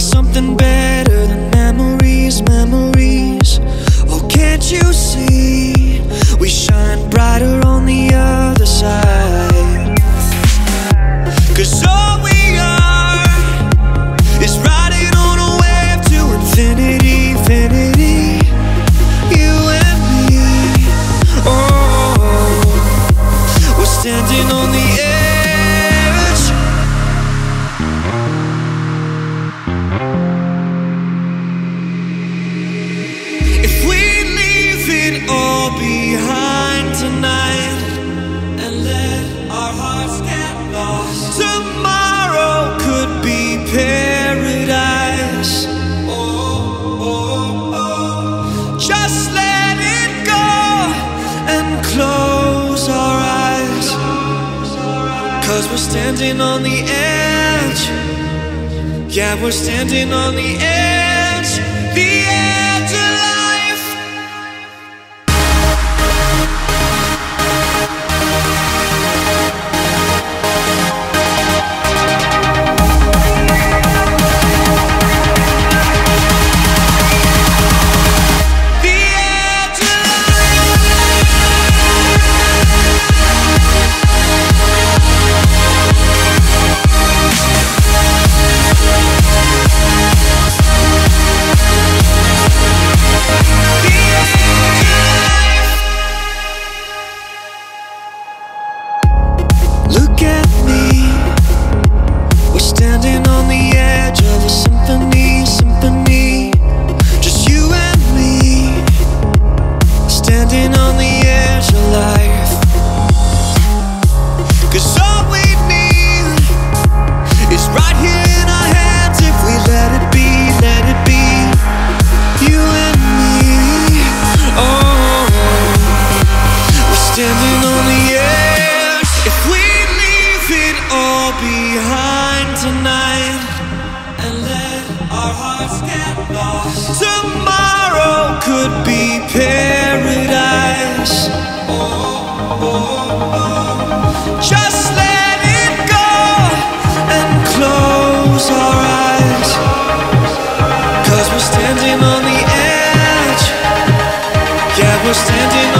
something better. Cause we're standing on the edge. Yeah, we're standing on the edge. behind tonight and let our hearts get lost. Tomorrow could be paradise. Oh, oh, oh. Just let it go and close our eyes. we we're standing on the edge. Yeah, we're standing